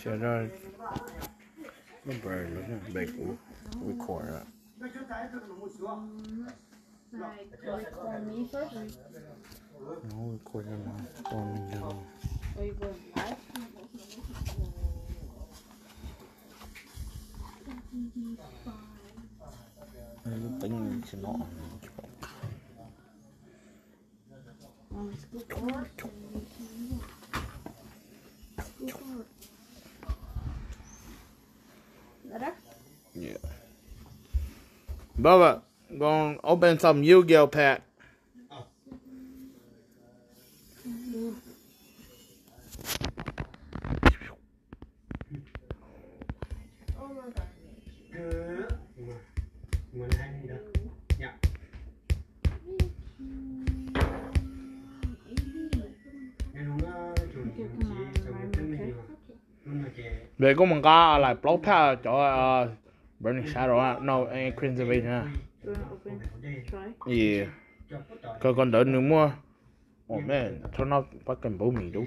Shut up. The bird looking big. Record that. Like, record me first. No, record them now. For me, no. Are you going live? Cái tính cho nó scoop forward. Scoop forward. Better? Yeah. Bubba, gonna open some Yu-Gi-Oh pack. Oh mm-hmm. Mà chị Về có một cái là block pack cho uh, Burning Shadow á. No, ain't Queen's Invasion á. You wanna open? Try. Yeah. Cơ con đợi nữa mua. Oh man, turn off fucking boomy, dude.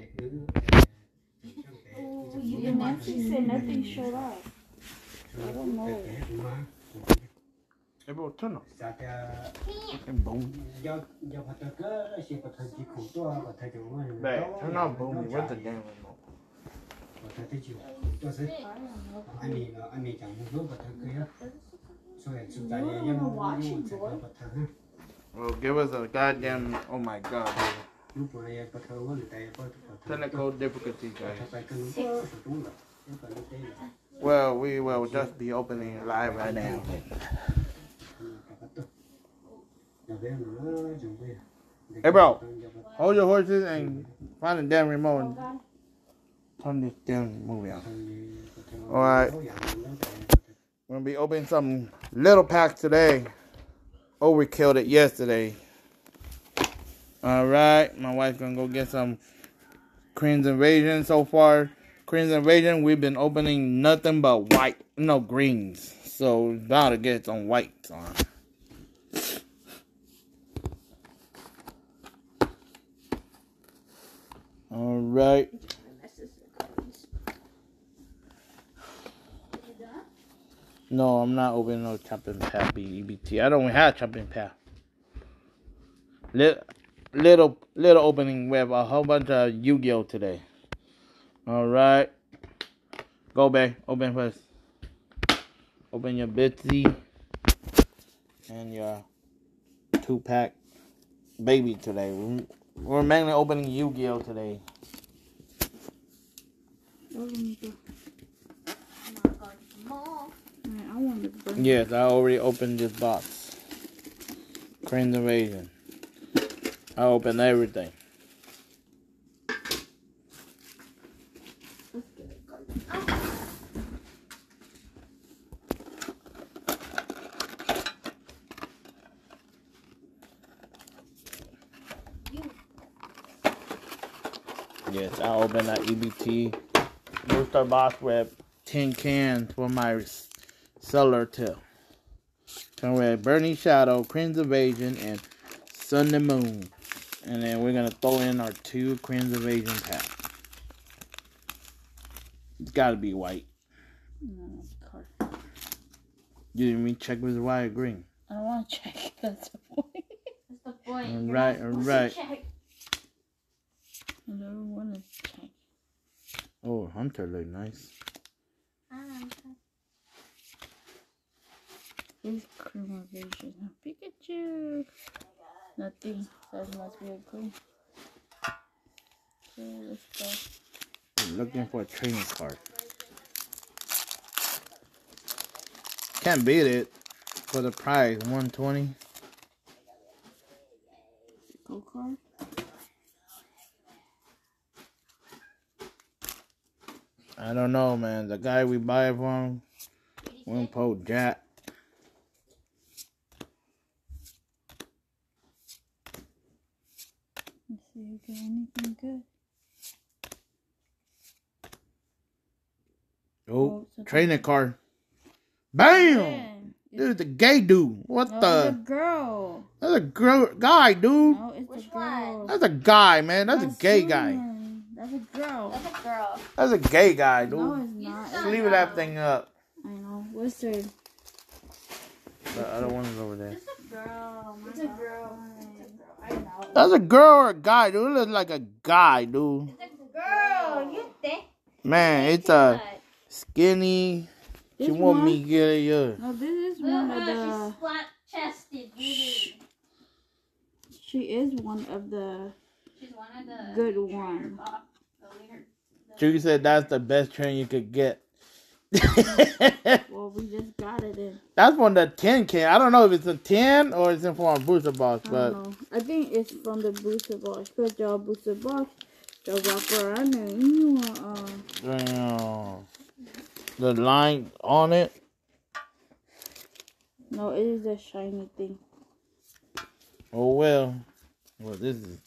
Oh, you Nancy said nothing showed up. I don't know. Hey bro, turn off dạ thì fucking boom. do do phải tới cái sự phải thời chỉ khổ to và thời chủ mà Babe, turn off boomy. What's the damn remote? Well, give us a goddamn. Oh my god. Technical difficulties, guys. Well, we will just be opening live right now. Hey, bro. Hold your horses and find the damn remote and turn this damn movie on. Alright. We're gonna be opening some little packs today. Oh, Overkilled it yesterday. Alright, my wife's gonna go get some Queen's Invasion so far. Queen's Invasion, we've been opening nothing but white, no greens. So about to get some whites on. Alright. No, I'm not opening no chopping path EBT. I don't have chopping path. Little, little, little opening with a whole bunch of Yu-Gi-Oh today. All right, go back. Open first. Open your Bitsy and your two pack baby today. We- We're mainly opening Yu-Gi-Oh today. Yes, I already opened this box. Crimson Invasion. I opened everything. Yes, I opened that EBT booster box with 10 cans for my Cellar Tip. Come with Burning Shadow, Crimson Invasion, and Sun and Moon. And then we're gonna throw in our two Crimson Invasion packs. It's gotta be white. No, card. You didn't even check with the white green. I don't want to check. That's the point. That's the point. All You're right, not all supposed to right. check. I don't want to check. Oh, Hunter look nice. Um, This cream version of Pikachu. Nothing. That must be a. Okay, let's go. Looking for a training card. Can't beat it for the price, 120. Go card. I don't know, man. The guy we buy from, Wimpo Jack. Let's see if we get anything good. Oh, it's a- training card. Bam! Man, Dude, the gay dude. What no, it's a girl. That's a girl, guy, dude. No, it's Which the girl. one? That's a guy, man. That's a That's gay guy. That's a girl. That's a girl. That's a gay guy, dude. No, it's not. It's It's- Leave that thing up. I know. Wizard. The other one is over there. It's a girl. It's a girl. I know. That's a girl or a guy, dude. It looks like a guy, dude. It's a girl. You think? Man, it's a skinny. She This want one? me to get it, yeah. No, this is Look, one of the. she's flat chested. Beauty. She is one of the She's one of the good ones. the leader. Judy said that's the best train you could get. Well, we just got it in. that's from the 10 can. I don't know if it's a 10 or it's in from a booster box, I but don't know. I think it's from the booster box. Because the booster box, the wrapper on it. You want, uh, damn. The line on it. no, it is a shiny thing. Oh well. Well, this is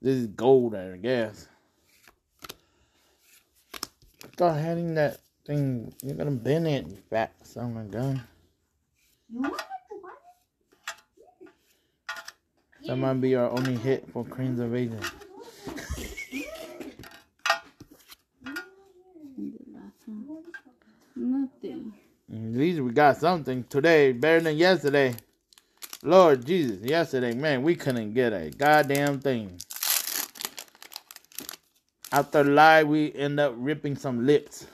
this is gold, I guess. Start having that thing. You're gonna bend it, you fat son of a gun. You want it? You want it? That might be our only hit for Queens of Asia. And the last one. Nothing. At least we got something today, better than yesterday. Lord Jesus, yesterday, man, we couldn't get a goddamn thing. After live, we end up ripping some lips.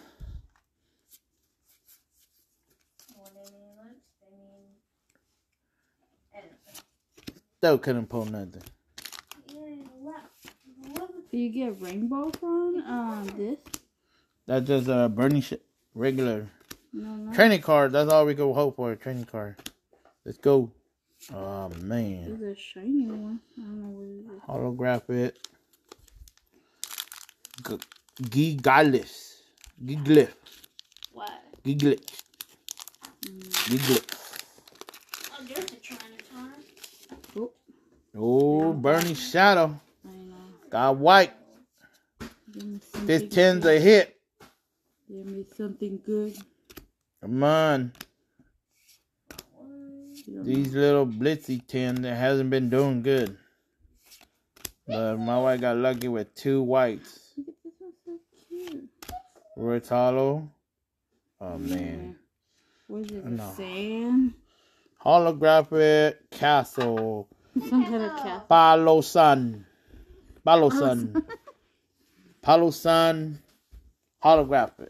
What they mean lips? They mean anything. Still couldn't pull nothing. Yeah, what? What? Do you get rainbow from um this? That's just a Bernie shit. Regular No, no. training card. That's all we could hope for. A training card. Let's go. Oh man, It's a shiny one. I don't know what it is. holograph it. G- Gigalis. Giglyph. What? Giglyph. Mm. Giglyph. Oh, there's a Tyrannosaurus. Oh, Oh, Burning Shadow. I know. Got white. Give me something This ten's good. a hit. Give me something good. Come on. These little blitzy ten that hasn't been doing good. But my wife got lucky with two whites. Look at this one's so cute. Roy Hollow. Oh man. What is it? The No. sand? Holographic Castle. Some kind of cat. Palo Sun. Palo Sun. Palo Sun. Holographic.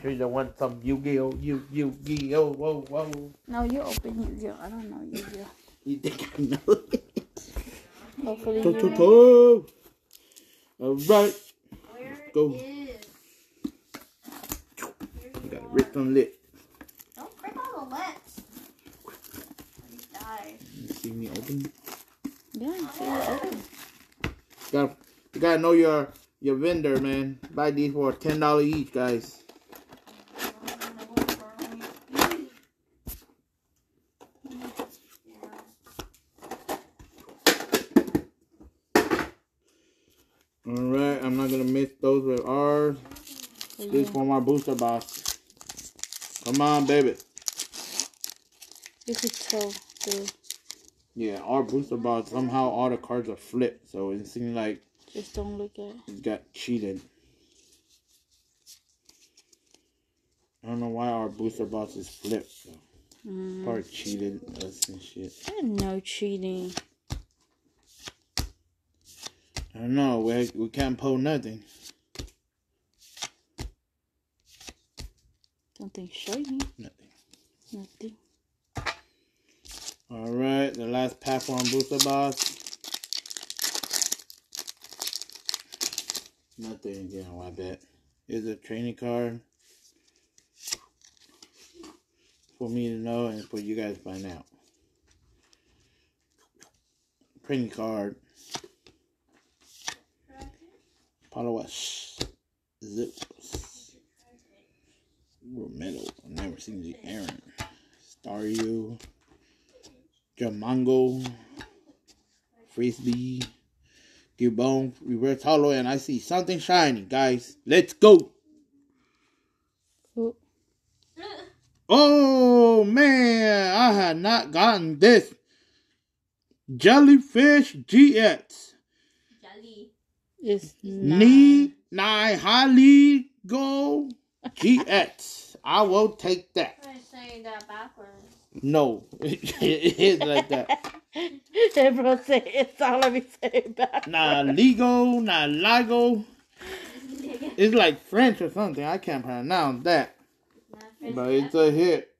Sure you don't want some Yu-Gi-Oh! Yu Yu-Gi-Oh! Whoa, whoa. No, you open Yu-Gi-Oh. I don't know Yu-Gi-Oh. You think I know it? Hopefully Toe, you toe, know. toe. All right. Where Go. is- You gotta rip them lit. Don't break all the lips. Already died. You see me open? Yeah, you see it open. You gotta, you gotta know your your vendor, man. Buy these for ten dollars each, guys. All right, I'm not gonna mix those with ours. This for my booster box. Come on, baby. you could tell the Yeah, our booster box somehow all the cards are flipped, so it seems like just don't look at it. got cheated. I don't know why our booster box is flipped. So. Mm. Probably cheated us and shit. No cheating. I don't know. We we can't pull nothing. Something shiny. Nothing. Nothing. All right, the last pack on booster box. Nothing. Yeah, I bet. Here's a training card for me to know and for you guys to find out. Training card. Apollo West. Zips. Metal. I've never seen the Aaron. Staryu. Jamongo. Frisbee. Cubone. Reverse hollow. And I see something shiny, guys. Let's go. Oh, Oh man, I had not gotten this. Jellyfish GX. Jelly. It's Ni Nihali Go GX. I will take that. I'm saying that backwards. No, it is like that. Everyone say it's all let me say it back. Nah, Ligo, nah, Ligo. It's like French or something. I can't pronounce that. But it's a hit.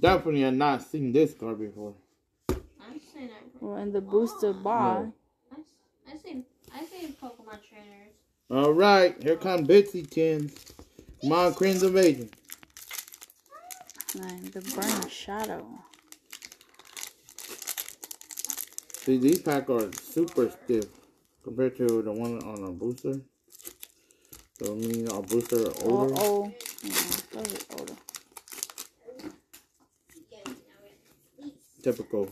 Definitely have not seen this car before. I'm saying that. Well, in the booster oh. bar. I, I seen I seen Pokemon trainers. All right, here come Bitsy Tins. Come on, Queen's The burning shadow. See, these pack are super stiff compared to the one on a booster. So, I mean, our booster are Oh, older. oh. Yeah, those are older. Typical.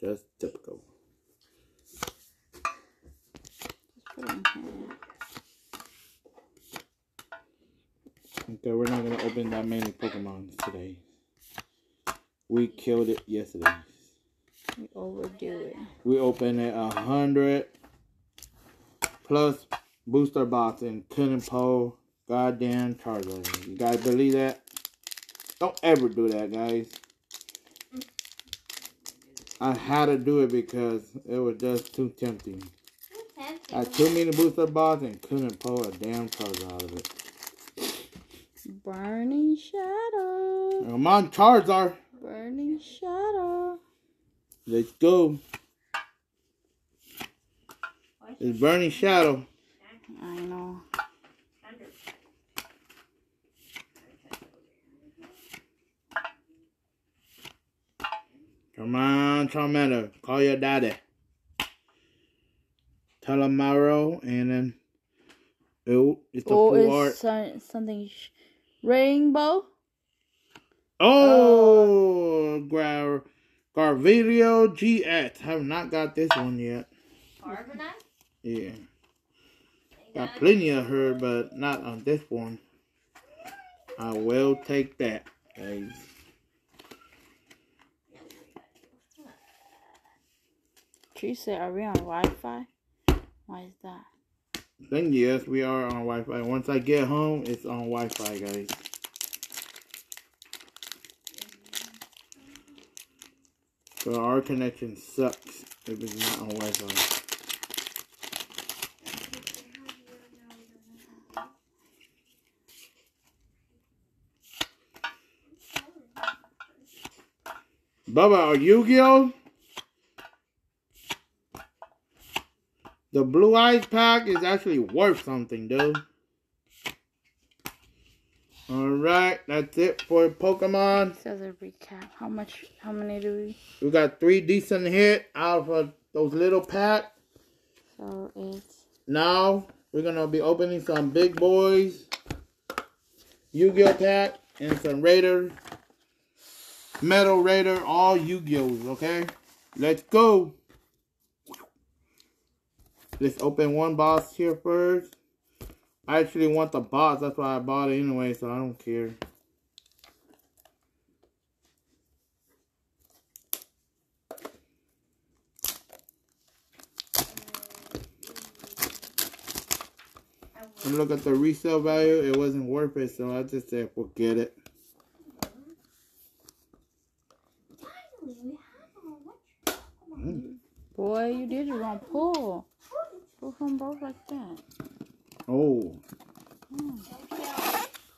Just typical. Put it in here. Okay, we're not gonna open that many Pokemon today. We killed it yesterday. We overdo it. We opened it a hundred plus booster box and couldn't pull goddamn Charizard. You guys believe that? Don't ever do that, guys. I had to do it because it was just too tempting. I had too many booster box and couldn't pull a damn Charizard out of it. Burning shadow. Come on, Charizard. Burning shadow. Let's go. It's Burning Shadow. I know. Come on, Charmander. Call your daddy. Telemaro, and then. Oh, it's the Oh, full art. it's something rainbow. Oh, Gar- Garvideo GX. Have not got this one yet. Carbonite? Yeah. Got plenty of her, but not on this one. I will take that, guys. She said, "Are we on Wi-Fi?" Why is that? Then yes, we are on Wi-Fi. Once I get home, it's on Wi-Fi, guys. So our connection sucks if it's not on Wi-Fi. Bubba, are Yu-Gi-Oh? The Blue Eyes pack is actually worth something, dude. Alright, that's it for Pokemon. Says a recap. How much? How many do we? We got three decent hit out of those little packs. So it's Now, we're going to be opening some big boys. Yu-Gi-Oh pack and some Raider. Metal Raider, all Yu-Gi-Ohs, okay? Let's go. Let's open one box here first. I actually want the box, that's why I bought it anyway, so I don't care. And look at the resale value, it wasn't worth it, so I just said forget it. Finally, we have a what? boy, you did it wrong. Pull. Pull from both like that. Oh,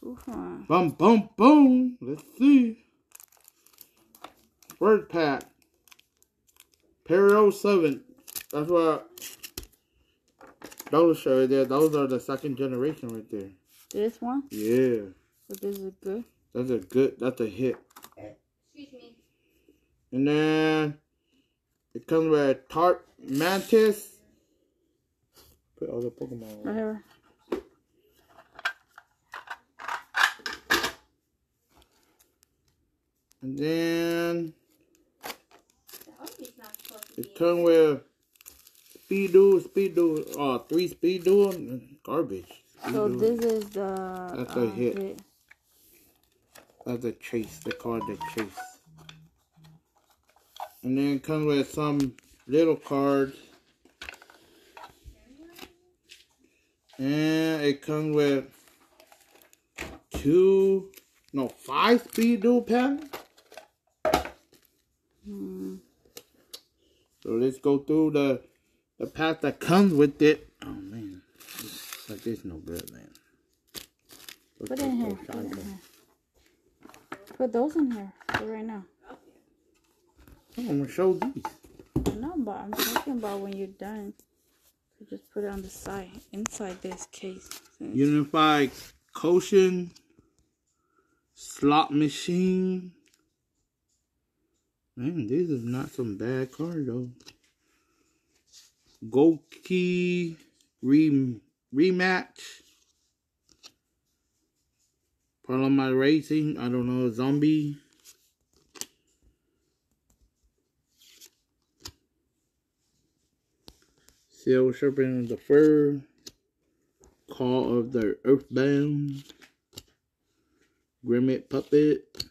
Pull from. boom, boom, boom. Let's see. First pack. Perio 7. That's what those show right there. Those are the second generation right there. This one. Yeah. So this is good. That's a good, that's a hit. Excuse me. And then it comes with Tart Mantis. Put all the Pokemon. Right on. here. And then The Hoki's not supposed to be. it comes with Speedo, Speedo, oh, three Speedo, garbage. So Speedo. this is the. That's a uh, hit. the- That's the chase. They call it the chase. And then it comes with some little cards. And it comes with two, no, five speed dual pen. So let's go through the the pack that comes with it. Oh man, It's like this no good, man. Let's Put it in here. Put, in here. Put those in here for right now. I'm gonna show these. Know, but I'm talking about when you're done. You just put it on the side, inside this case. Unified Koshin slot machine. Man, these are not some bad cards though. Goki re- rematch. Part of my Racing, I don't know, zombie. Seal Serpent of the Fur. Call of the Earthbound. Gimmick Puppet.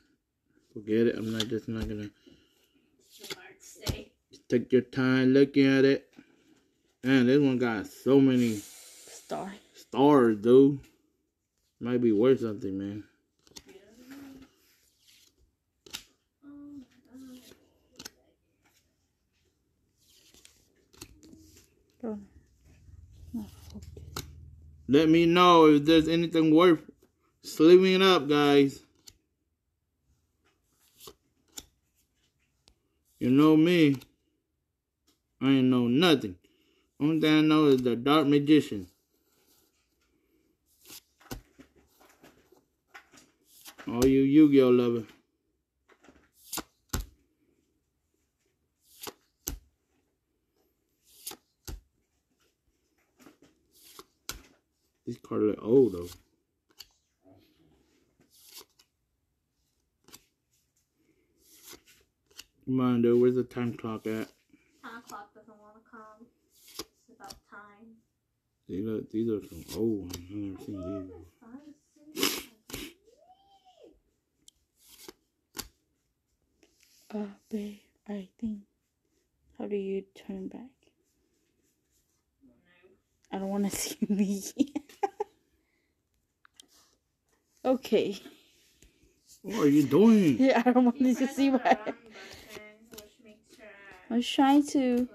Forget it. I'm not just not gonna take your time looking at it. Man, this one got so many Star. stars, dude. Might be worth something, man. Let me know if there's anything worth it up, guys. You know me. I ain't know nothing. Only thing I know is the Dark Magician. All you Yu-Gi-Oh lovers. This card look old though. Come on, dude. Where's the time clock at? Time clock doesn't want to come. It's about time. These are, these are some old ones. I've never seen these. Uh, babe, I think. How do you turn back? I don't want to see me. Okay. What are you doing? Yeah, I don't want you to see my. I was trying to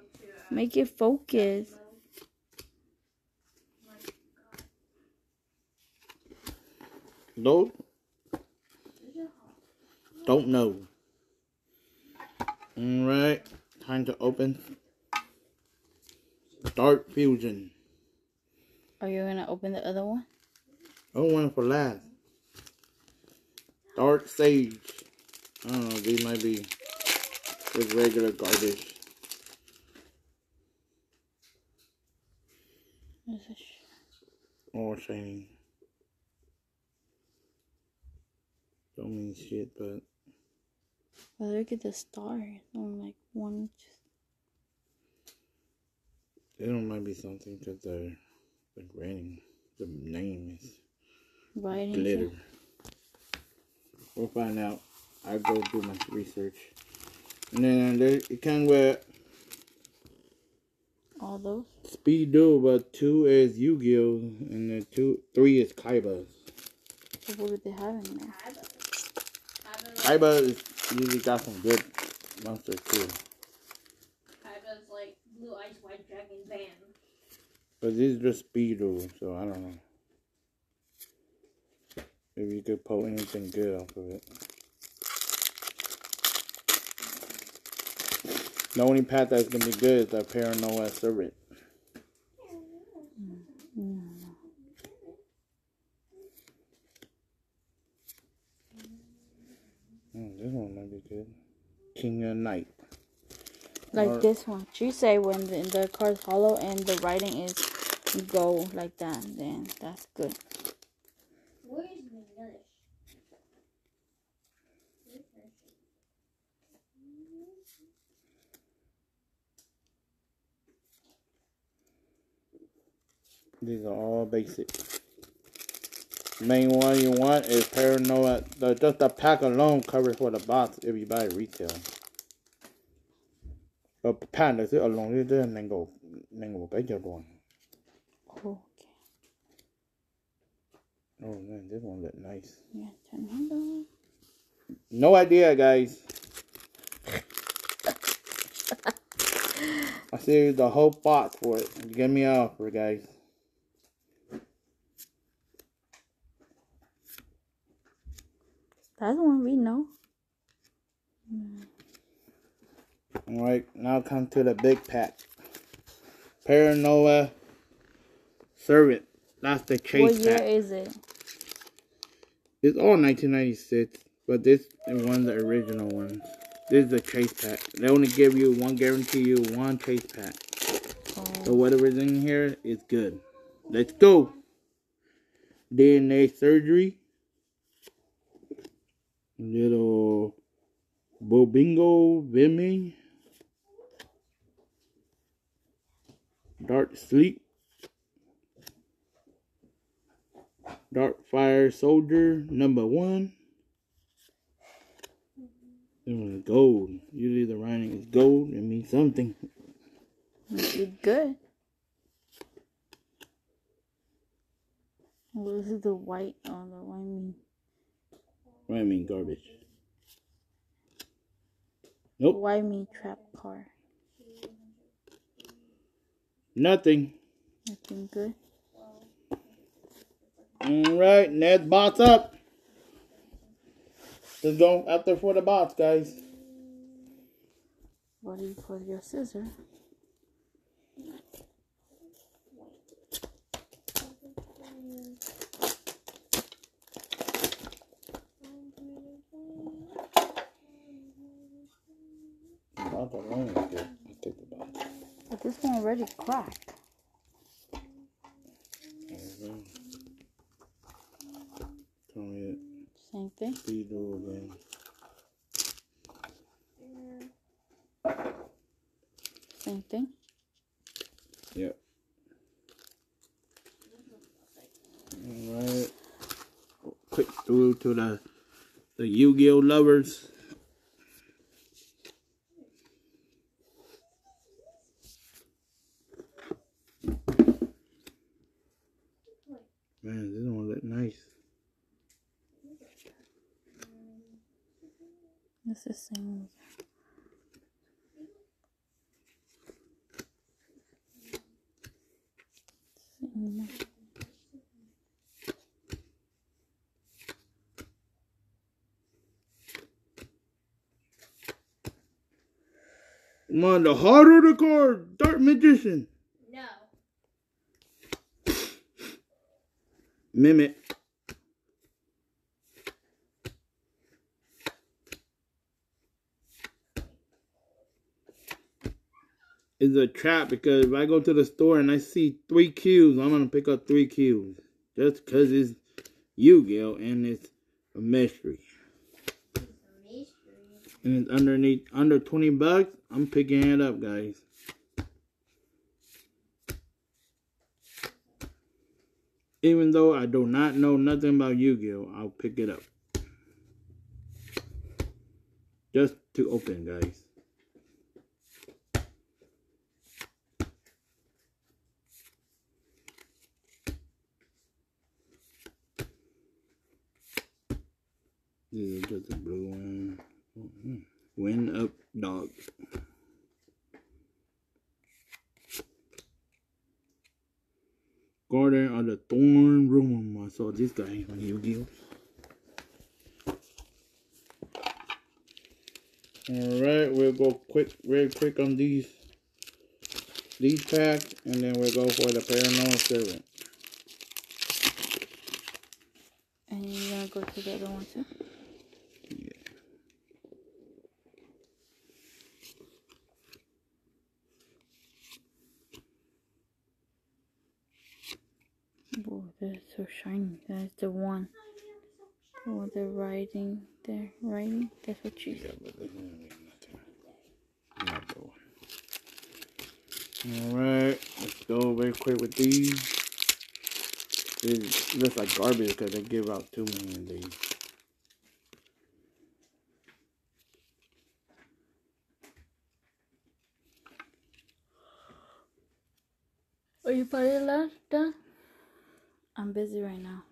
make it focus. Nope. Don't know. Alright. Time to open. Dark Fusion. Are you gonna open the other one? Oh, one for last. Dark Sage. I don't know. These might be just regular garbage. Or shiny. Don't mean shit, but Well, look at the stars. I'm like one. it don't might be something because the the grading, the name is Writing. glitter. We'll find out. I go do my research, and then there, it comes with All those. Speed Duel, but two is Yu-Gi-Oh, and then two, three is Kaiba. So what do they have in there? Kaiba is usually got some good monsters too, Kaiba's like Blue Eyes White Dragon Band. but these is just Speed Duel, so I don't know. If you could pull anything good off of it. The only path that's gonna be good is the Paranoia Servant. Mm, this one might be good. King of Night. Like Or- this one. She say when the, the card's hollow and the writing is go like that, then that's good. Where is the other? These are all basic. Main one you want is paranoid. Just the pack alone covers for the box if you buy retail. A pack that's it alone is the mango, mango bacon one. Okay. Oh man, this one look nice. Yeah. No idea, guys. I saved the whole box for it. Give me an offer, guys. That's the one we know. All right, now come to the big pack. Paranoia Servant. That's the chase what year pack. is it? It's all 1996, but this is one of the original ones. This is the chase pack. They only give you one, guarantee you one chase pack. Oh. So Oh, whatever's in here is good. Let's go. DNA surgery. Little Bobingo Vimy. Dark Sleep. Dark Fire Soldier number one. It was gold. Usually the writing is gold. It means something. it's good. Well, this is the white on the white mean. I mean garbage. Nope. White mean trap car. Nothing. Nothing good. Alright, next box up. Let's go there for the box, guys. Ready for your scissor. Box alone is good. Let's take the box. But this one already cracked. Mhm. Tell me it. Same thing. Speed again. Same thing. Yep. Alright. Quick through to the the Yu-Gi-Oh lovers. Man, this one look nice. It's the same. Same. Come on, the harder the card, Dark Magician. No. Mimic. Is a trap because if I go to the store and I see three cubes, I'm gonna pick up three cubes just because it's Yu-Gi-Oh and it's a Mystery. And it's underneath under 20 bucks. I'm picking it up, guys. Even though I do not know nothing about Yu-Gi-Oh, I'll pick it up. Just to open, guys. This is just a blue one. Mhm. Wind up dog. Garden of the Thorn Room. I saw this guy on Yu-Gi-Oh. Alright, we'll go quick, real quick on these these packs, and then we'll go for the Paranormal Servant. And you're gonna go to the other one too? Yeah. Oh, that's so shiny. That's the one. The one they're writing there. Writing? That's what she Yeah, but this one ain't nothing. Not the one. Alright, let's go very quick with these. It looks like garbage because they give out too many of these. Are you it last done? I'm busy right now.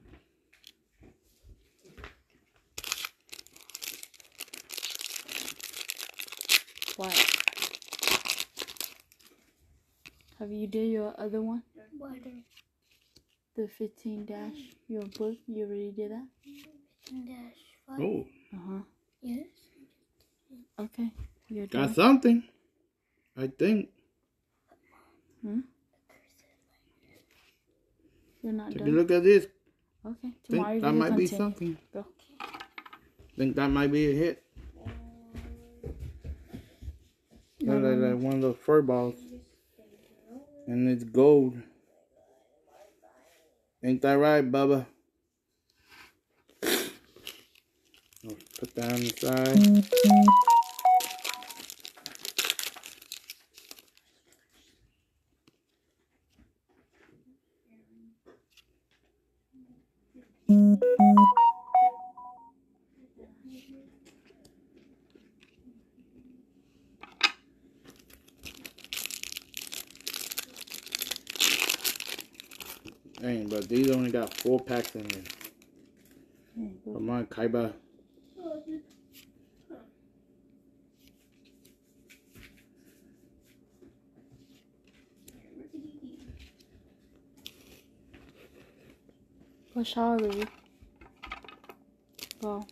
What? Have you did your other one? What? The 15 dash, your book? You already did that? Dash five. Oh, Uh huh. Yes. Okay. You're got done. something. I think. Hmm? You're not Take a done. look at this. Okay. Tomorrow Think Tomorrow that you might be something. Go. Think that might be a hit. Look like, like one of those fur balls. And it's gold. Ain't that right, Bubba? Oh, put that on the side. Dang, but these only got four packs in there. You go. Come on, Kaiba. Go shower, baby. Go.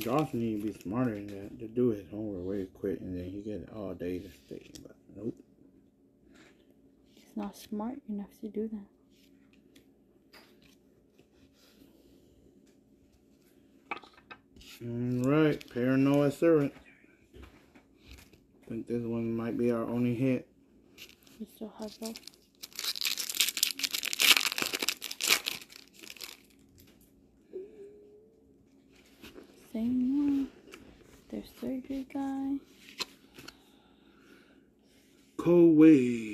Josh need to be smarter than that to do his homework way quick and then he get all day to stay. But not smart enough to do that. Alright, Paranoia Servant. I think this one might be our only hit. We still have both. Same one. There's surgery guy. Cold Wave.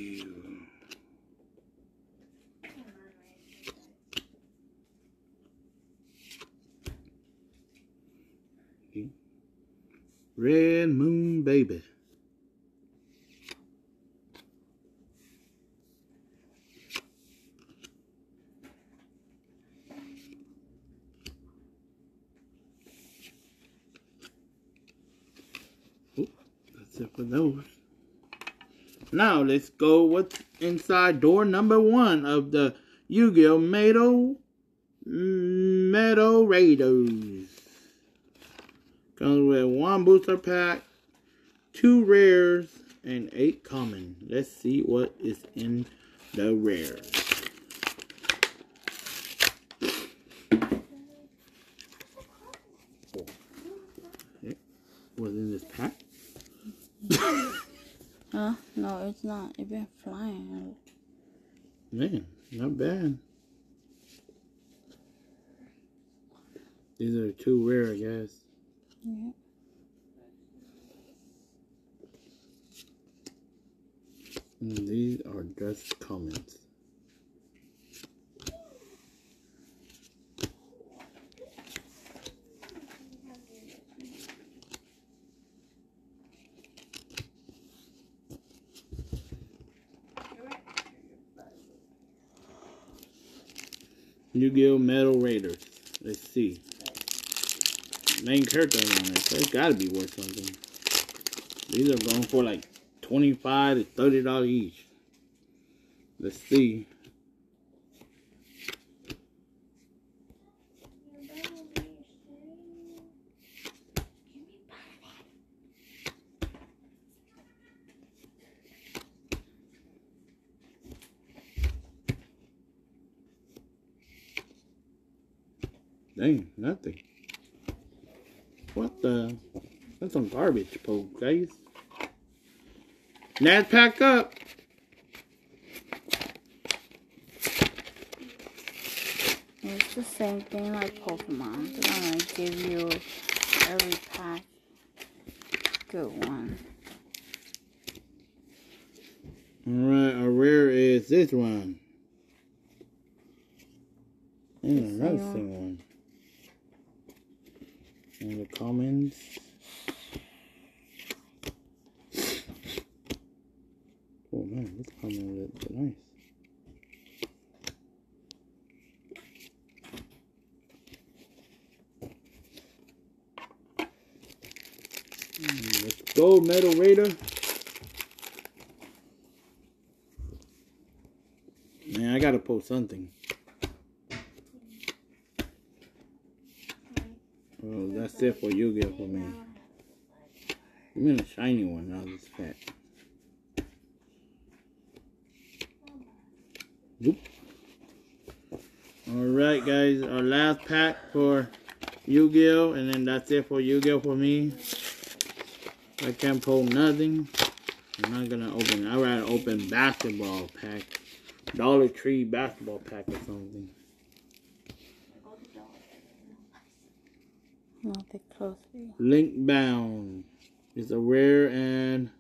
Red Moon Baby. That's it for those. Now let's go what's inside door number one of the Yu-Gi-Oh! Metal Metal Raiders. Comes with one booster pack, two rares, and eight common. Let's see what is in the rares. What's in this pack? Huh? No, it's not. It's been flying. Man, not bad. These are too rare, I guess. Yeah. And these are just comments. Yu-Gi-Oh! Metal Raiders. Let's see. Main character on it. So it's gotta be worth something. These are going for like 25 to 30 dollars each. Let's see. Dang, nothing. What the? That's some garbage, poke, guys. Nat, pack up. It's the same thing like Pokemon. They're gonna give you every pack. Good one. Alright, our rare is this one. And another one. And the commons. Oh man, this common looks nice. Hmm, Gold Medal Raider. Man, I gotta post something. Oh, that's it for you, get for me. Give me a shiny one now, this pack. Nope. Alright, guys, our last pack for Yu-Gi-Oh! And then that's it for Yu-Gi-Oh! for me. I can't pull nothing. I'm not gonna open I rather open basketball pack. Dollar Tree basketball pack or something. Not that closely. Link Bound is a rare and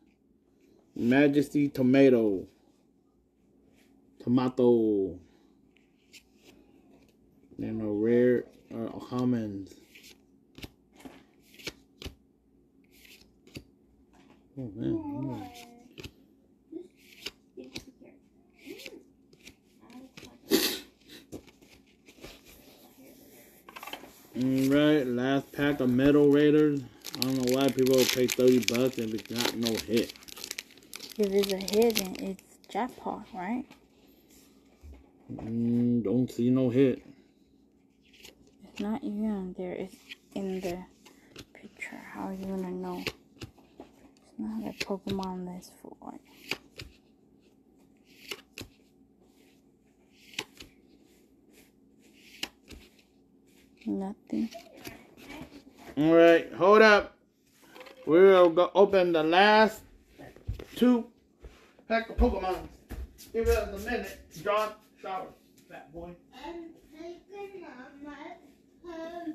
Majesty Tomato. Tomato. And a rare uh, Hammonds. Oh man. Alright, last pack of Metal Raiders. I don't know why people pay 30 bucks if it's not no hit. If it's a hit, then it's jackpot, right? Mm, don't see no hit. It's not even there. It's in the picture. How are you gonna know? It's not a Pokemon list for it. Nothing. Alright, hold up. We'll go open the last two pack of Pokemon. Give us a minute. John, shower, fat boy. I'm taking on my home.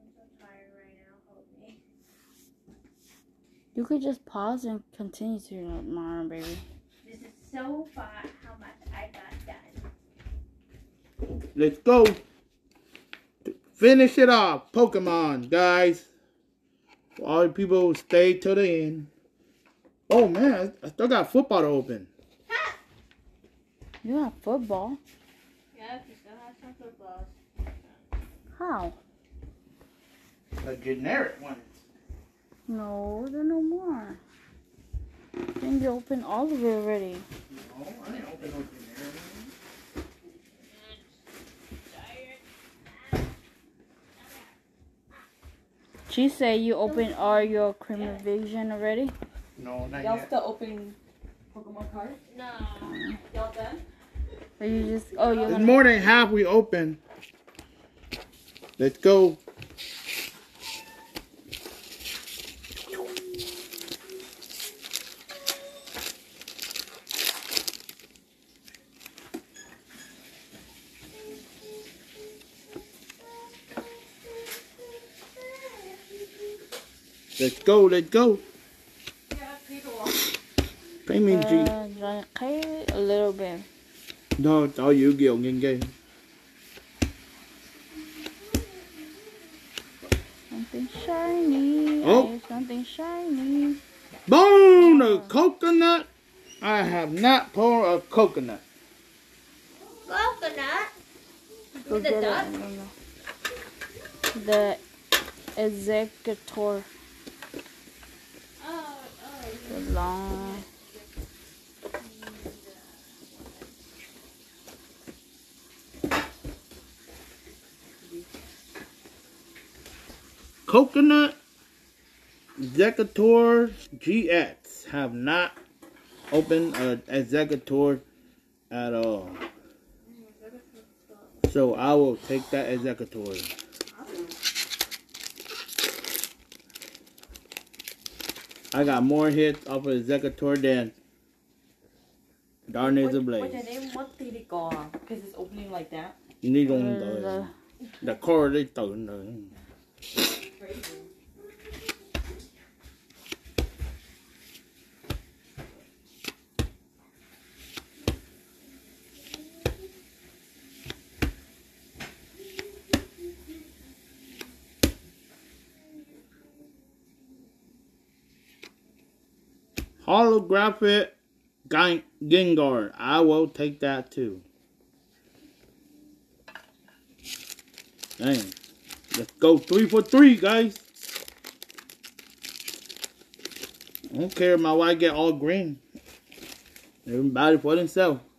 I'm so tired right now. Hold me. You could just pause and continue to tomorrow, baby. This is so far how much I got done. Let's go. Finish it off, Pokemon, guys. For all the people who stay till the end. Oh man, I still got football to open. You have football. Yeah, we still have some footballs. How? The generic ones. No, there are no more. I think you opened all of it already. No, I didn't open no generic. She said you opened all your Crimson Invasion already. No, not Y'all yet. still opening Pokemon cards? No. Y'all done? Or you just oh you're more than half we open. Let's go. Let's go, let's go. Yeah, people. Pay me G. uh, John- okay, a little bit. No, tao Yu-Gi-Oh game game. Something shiny. Oh. Something shiny. Boom! A coconut. I have not pulled a coconut. Coconut. Go the get it. duck? I. The executor. Oh, oh. The long. Coconut Exeggutor GX have not opened a Exeggutor at all. So I will take that Exeggutor. I got more hits off of Exeggutor than Darkness What, Ablaze. what your name? What did it go on? Because it's opening like that. Need Uh, on the, the the core they throwing the Crazy. Holographic Gen- Gengar. I will take that too. Dang. Let's go three for three, guys. I don't care if my wife get all green. Everybody for themselves.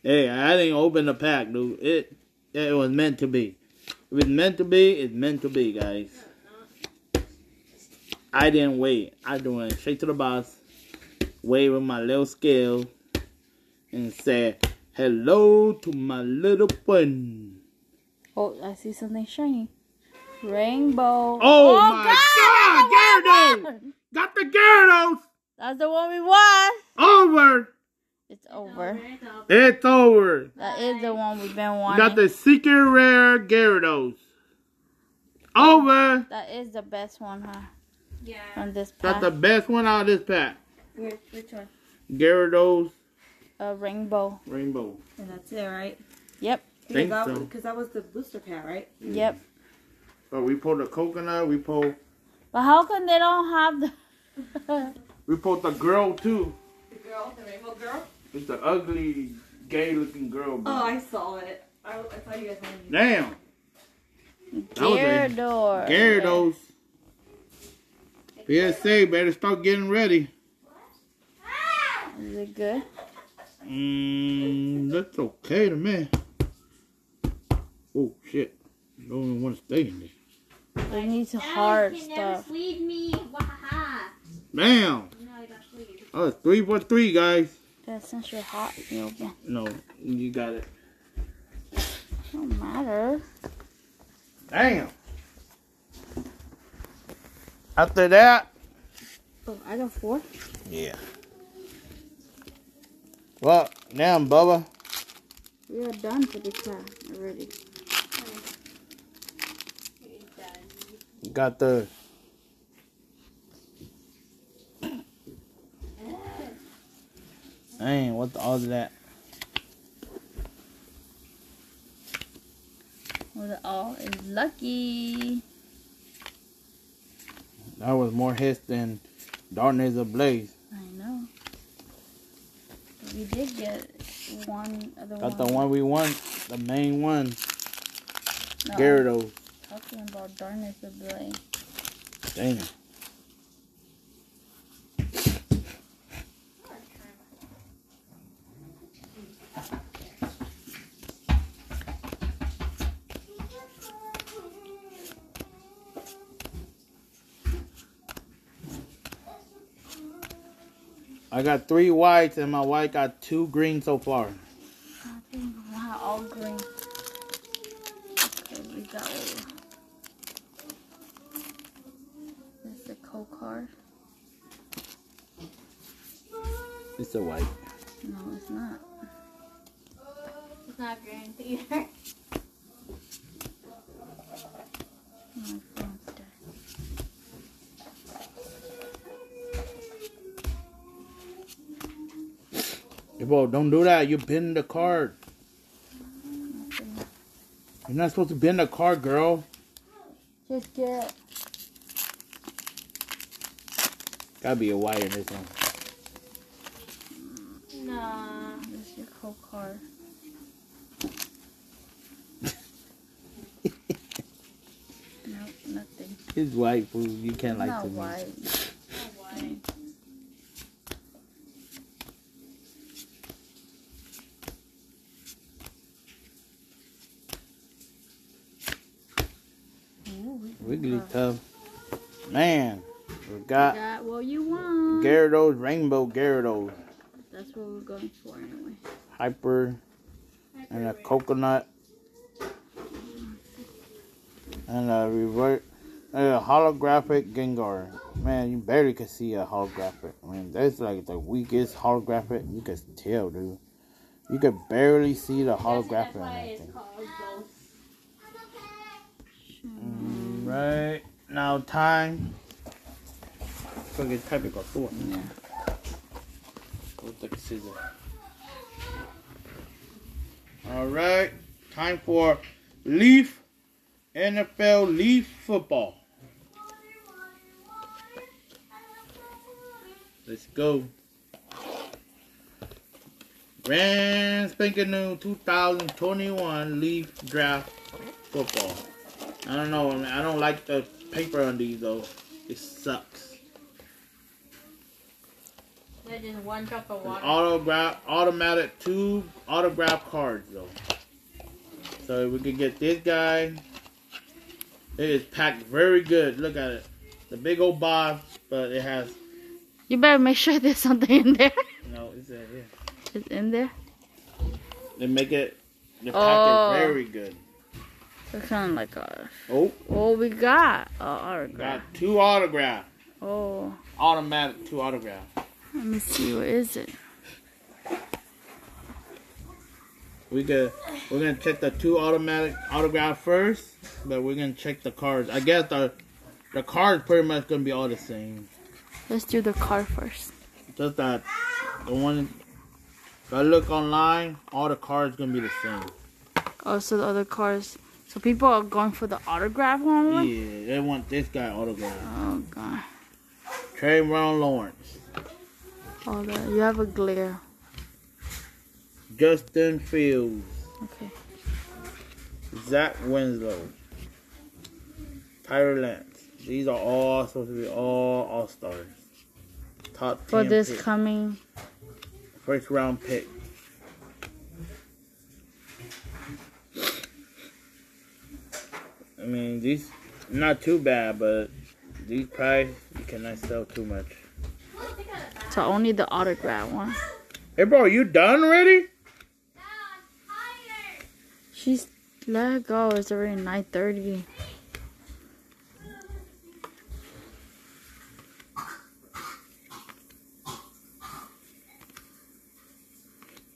Hey, I didn't open the pack, dude. It it was meant to be. If it's meant to be, it's meant to be, guys. I didn't wait. I went straight to the boss, waving my little scale, and said, "Hello to my little friend." Oh, I see something shiny. Rainbow. Oh, oh my God! God, Gyarados! Got the Gyarados That's the one we want. over. It's over. It's over. That is the one we've been We wanting. got the secret rare Gyarados. Over. That is the best one, huh? Yeah. From this Got the best one out of this pack. Which, which one? Gyarados A rainbow. Rainbow. And that's it, right? Yep. Because Think that, so. Because that was the booster pack, right? Yep. Oh, we pulled the coconut. We pulled. But how come they don't have the? We pulled the girl too. The girl, the rainbow girl? It's the ugly, gay-looking girl. bro. Oh, I saw it. I, I thought you guys wanted me. Damn. That was a Gyarados. Gyarados. PSA, better start getting ready. Is it good? Mmm, that's okay to me. Oh shit! Don't even want to stay in this. It needs Now hard you can stuff. sleeve me. Wahaha. Damn. No, I got sleeve. Oh, it's three for three, guys. Since you're hot, you open. No, you got it. Don't matter. Damn. After that, Oh, I got four. yeah. Well, damn, Bubba. We are done for this pack already. Got the. Dang, what the odds of that? Well, the all is lucky. That was more hits than Darkness Ablaze. I know. But we did get one other Got one. the one we want, the main one, No, Gyarados. Talking about darkness ablaze. Damn. I got three whites and my white got two green so far. I think wow, all green. Okay, we got is the code card. It's a white. Hey, bro, don't do that. You bend the card. You're not supposed to bend the card, girl. Just get Gotta be a white in this one. Nah. this is your code card. Nope, nothing. It's white food. You can't like not to me. white. Why? Ooh, Wiggly tough. Man, we got got what you want. Gyarados, Rainbow Gyarados, That's what we're going for anyway. Hyper, and a coconut, and a revert, a holographic Gengar. Man, you barely can see a holographic. I mean, that's like the weakest holographic. You can tell, dude. You could barely see the holographic on why that it's thing. called both. Right now, time. Go get type go through. Yeah. Go take a. All right, time for Leaf NFL Leaf football. Let's go. Brand spanking new 2021 Leaf Draft Football. I don't know. I don't like the paper on these though. It sucks. There's just one drop of water. Autograph, automatic two autograph cards though. So we can get this guy. It is packed very good. Look at it. The big old box, but it has You better make sure there's something in there. no. It's uh, yeah. It's in there. They make it. The pack Oh. is very good. It's kind of like a. Oh, Oh, we got a autograph. got two autograph. Oh, Automatic two autograph. Let me see. What is it? We could. We're gonna check the two automatic autograph first, but we're gonna check the cards. I guess the the cards pretty much gonna be all the same. Let's do the card first. Just that the one. If I look online, all the cards gonna be the same. Oh, so the other cards. So people are going for the autograph one. Yeah, they want this guy autograph. Oh god. Trevor Lawrence, Oh, the, you have a glare. Justin Fields, Okay. Zach Wilson, Trey Lance. These are all supposed to be all all stars. Top For this pick. coming. first round pick. I mean, these not too bad, but these price you cannot sell too much. So only the autograph one. Hey, bro, you done already? She's let go. It's already nine thirty.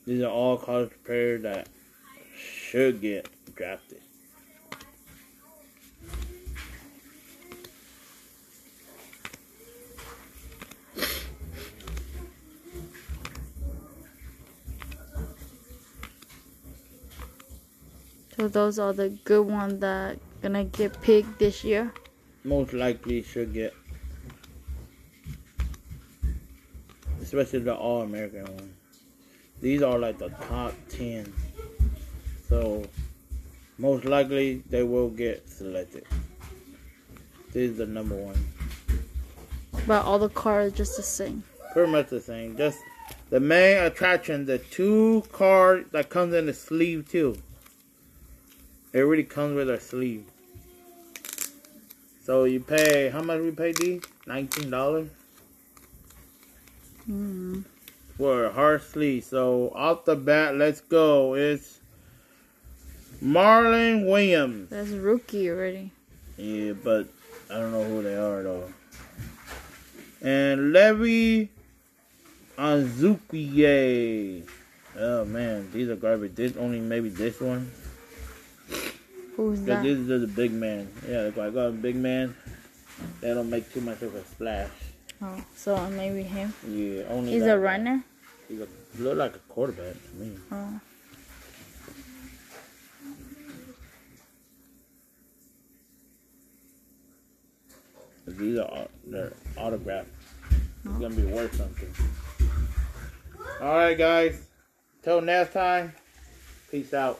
These are all college players that should get drafted. So those are the good ones that gonna get picked this year. Most likely should get. Especially the All American one. These are like the top 10. So, most likely they will get selected. This is the number one. But all the cards just the same. Pretty much the same. Just the main attraction, the two card that comes in the sleeve too. It really comes with a sleeve. So you pay how much we pay D? Nineteen dollars Mm. for a hard sleeve. So off the bat, let's go. It's Marlon Williams. That's rookie already. Yeah, but I don't know who they are though. And Levi Onwuzurike. Oh man, these are garbage. This only maybe this one. Who's that? this is just a big man. Yeah, if I got a big man, they don't make too much of a splash. Oh, so maybe him. Yeah, only. He's that a runner. He look, look like a quarterback to me. Oh. These are they're autographed. It's oh. gonna be worth something. All right, guys. Till next time. Peace out.